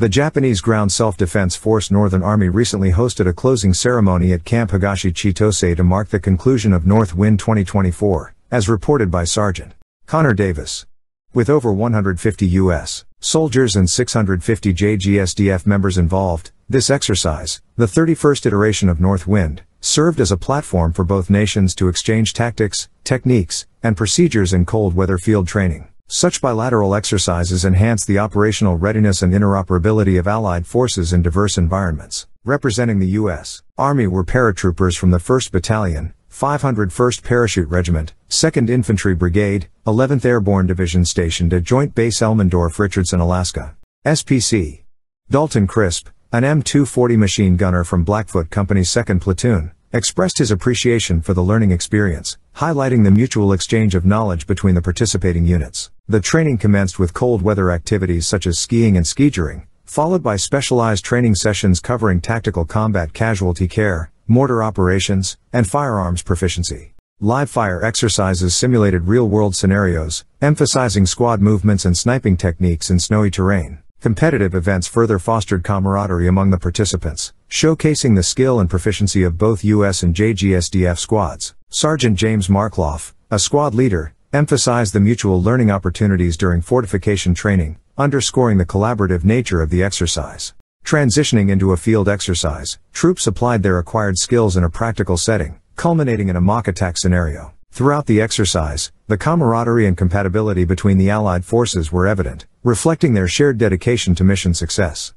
The Japanese Ground Self-Defense Force Northern Army recently hosted a closing ceremony at Camp Higashi Chitose to mark the conclusion of North Wind 2024, as reported by Sergeant Connor Davis. With over 150 U.S. soldiers and 650 JGSDF members involved, this exercise, the 31st iteration of North Wind, served as a platform for both nations to exchange tactics, techniques, and procedures in cold weather field training. Such bilateral exercises enhance the operational readiness and interoperability of Allied forces in diverse environments. Representing the U.S. Army were paratroopers from the 1st Battalion, 501st Parachute Regiment, 2nd Infantry Brigade, 11th Airborne Division stationed at Joint Base Elmendorf, Richardson, Alaska. SPC. Dalton Crisp, an M240 machine gunner from Blackfoot Company's 2nd Platoon, expressed his appreciation for the learning experience, highlighting the mutual exchange of knowledge between the participating units. The training commenced with cold weather activities such as skiing and skijoring, followed by specialized training sessions covering tactical combat casualty care, mortar operations, and firearms proficiency. Live fire exercises simulated real-world scenarios, emphasizing squad movements and sniping techniques in snowy terrain. Competitive events further fostered camaraderie among the participants, showcasing the skill and proficiency of both US and JGSDF squads. Sergeant James Markloff, a squad leader, emphasized the mutual learning opportunities during fortification training, underscoring the collaborative nature of the exercise. Transitioning into a field exercise, troops applied their acquired skills in a practical setting, culminating in a mock attack scenario. Throughout the exercise, the camaraderie and compatibility between the Allied forces were evident, reflecting their shared dedication to mission success.